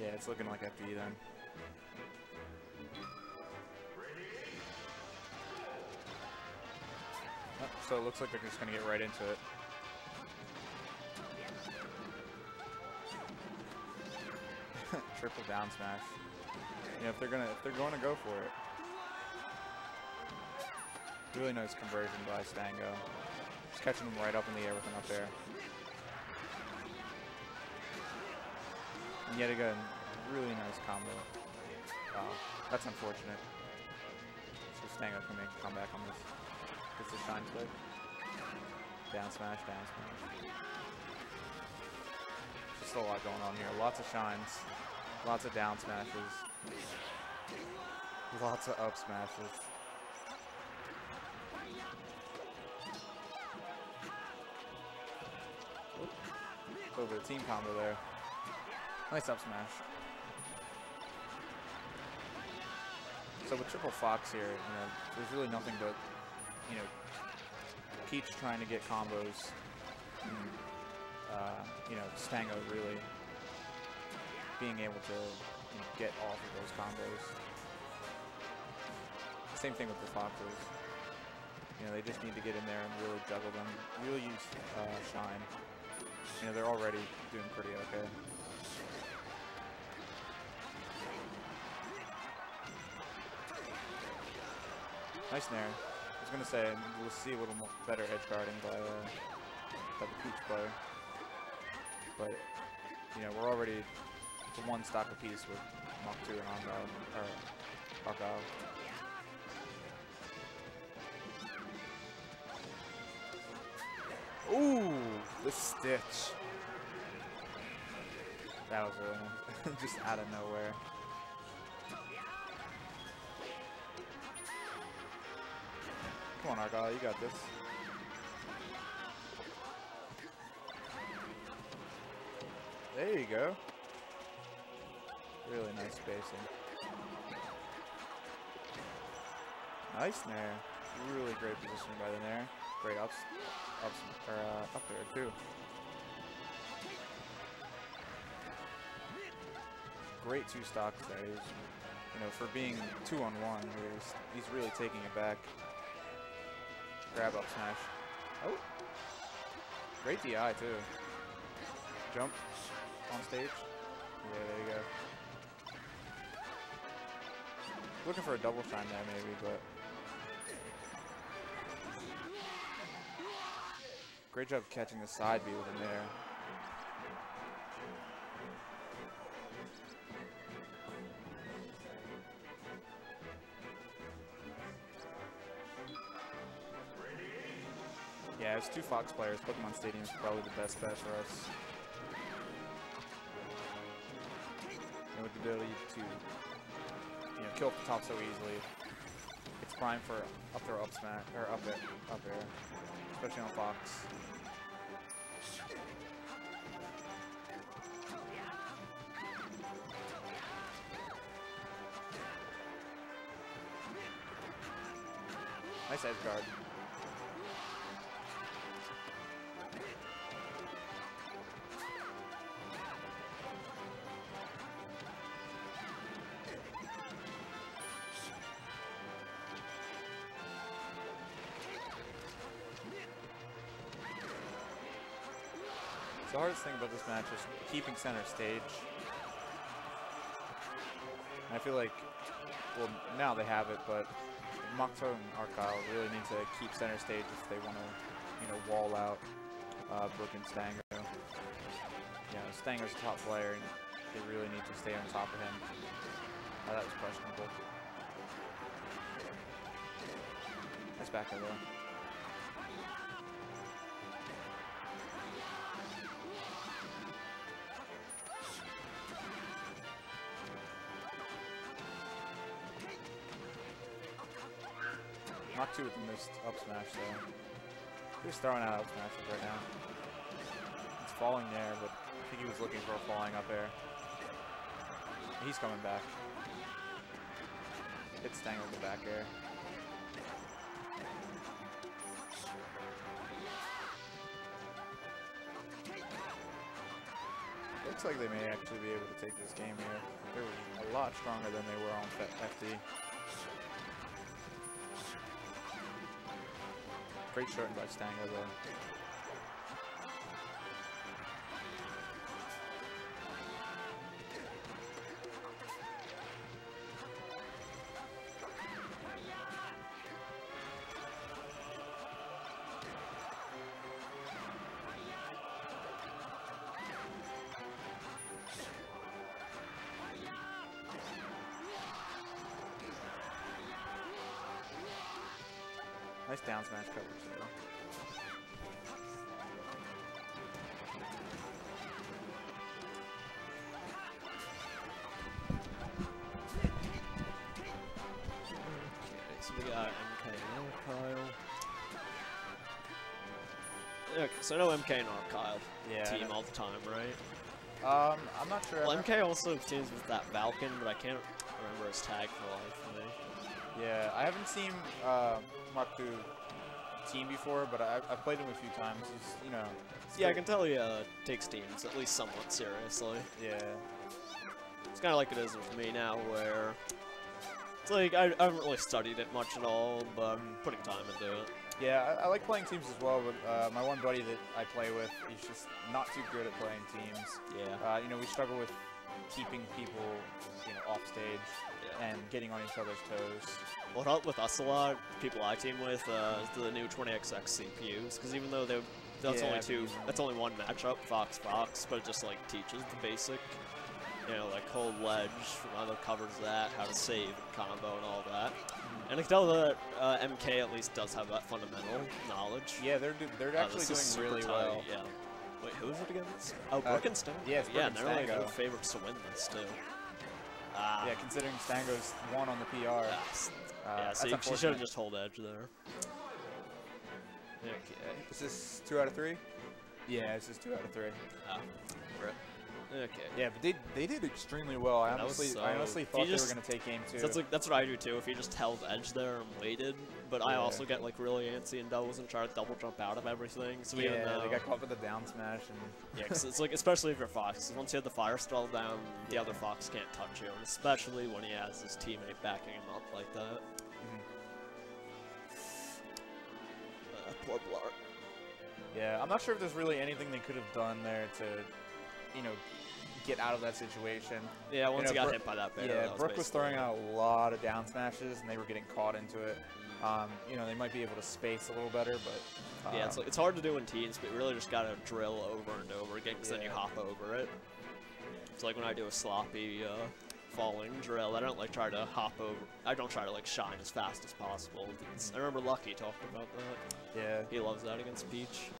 Yeah, it's looking like FD then. Oh, so it looks like they're just going to get right into it. Triple down smash. Yeah, if they're gonna if they're going to go for it. Really nice conversion by Stango. Just catching him right up in the air with an up air. And yet again, really nice combo. Wow, that's unfortunate. So Stango can make a comeback on this. Gets the shine split. Down smash, down smash. Just a lot going on here. Lots of shines. Lots of down smashes. Lots of up smashes. Bit of team combo there. Nice up smash. So with Triple Fox here, you know, there's really nothing but, you know, Peach trying to get combos. And, uh, you know, Stango really being able to you know, get off of those combos. Same thing with the Foxes. You know, they just need to get in there and really juggle them. Really use uh, Shine. You know, they're already doing pretty okay. Nice nair. I was gonna say we'll see a little more better edge guarding by, uh, by the Peach player, but you know we're already to one stock apiece with Mach 2 and Argyle, or Argyle. Ooh, the stitch. That was really just out of nowhere. Come on, Argyle, you got this. There you go. Really nice spacing. Nice nair. Really great positioning by the nair. Great ups, ups, or uh, up there too. Great two stocks there. He's, you know, for being two on one, he's, he's really taking it back. Grab up smash. Oh, great DI too. Jump on stage. Yeah, there you go. Looking for a double shine there maybe, but great job catching the side B with him there. Two Fox players, Pokemon Stadium is probably the best bet for us. And with the ability to you know, kill the top so easily. It's prime for up throw, up smash, or up it, up air, especially on Fox. Nice edge guard. The hardest thing about this match is keeping center stage. I feel like, well, now they have it, but Mokto and Argyle really need to keep center stage if they want to, you know, wall out uh, Brooke and Stango. You know, Stango's a top player, and they really need to stay on top of him. Uh, that was questionable. Nice back there, Not two with the missed up smash though. He's throwing out up smashes right now. It's falling there, but I think he was looking for a falling up air. He's coming back. Hits Stang with the back air. Looks like they may actually be able to take this game here. They're a lot stronger than they were on FD. Great short by Stango though. Nice down smash coverage though. so we got MK and Kyle. Okay, so I know Kyle Yeah. team all the time, right? Um, I'm not sure. Well, MK also teams with that Falcon, but I can't remember his tag for life of me. Yeah, I haven't seen uh, Maku team before, but I, I've played him a few times. He's, you know. Yeah, I can tell he uh, takes teams at least somewhat seriously. Yeah. It's kind of like it is with me now, where it's like I, I haven't really studied it much at all, but I'm putting time into it. Yeah, I, I like playing teams as well, but uh, my one buddy that I play with, he's just not too good at playing teams. Yeah. Uh, you know, we struggle with keeping people, you know, off stage. And getting on each other's toes. What helped with us a lot, people I team with, uh, the new 20XX CPUs, because even though they that's Yeah, only two, that's only one matchup, Fox Fox, but it just like teaches the basic, you know, like hold ledge, how it covers that, how to save and combo and all that. And I can tell that uh, MK at least does have that fundamental knowledge. Yeah, they're do- they're Uh, actually this is doing super really tight, well. Yeah. Wait, who is it again? Oh, Uh, Brooke yeah, it's yeah, Brooke and and they're like Stango. the favorites to win this too. Ah, Yeah, considering Stango's one on the PR. yes. Uh, yeah, so she should have just hold edge there. Okay. Is this two out of three? Yeah, this is two out of three. Ah, rip. Okay. Yeah, but they they did extremely well. I Yeah, honestly I honestly thought you they were gonna take game two. That's like that's what I do too. If you just held edge there and waited, but I also get like really antsy and doubles and try to double jump out of everything. So yeah, though, they got caught with the down smash and yeah, 'cause it's like especially if you're Fox. once you have the fire stall down, the other Fox can't touch you, and especially when he has his teammate backing him up like that. Uh, poor Blart. yeah, I'm not sure if there's really anything they could have done there to, you know, get out of that situation. Yeah, once know, he got Brooke- hit by that bear. yeah, that was Brooke was throwing out a lot of down smashes and they were getting caught into it. Um, you know, they might be able to space a little better, but Yeah, it's, um, like, it's hard to do in teams, but you really just gotta drill over and over again, because then you hop over it. It's like when I do a sloppy uh, falling drill, I don't like try to hop over. I don't try to like shine as fast as possible. It's- I remember Lucky talked about that. yeah. He loves that against Peach.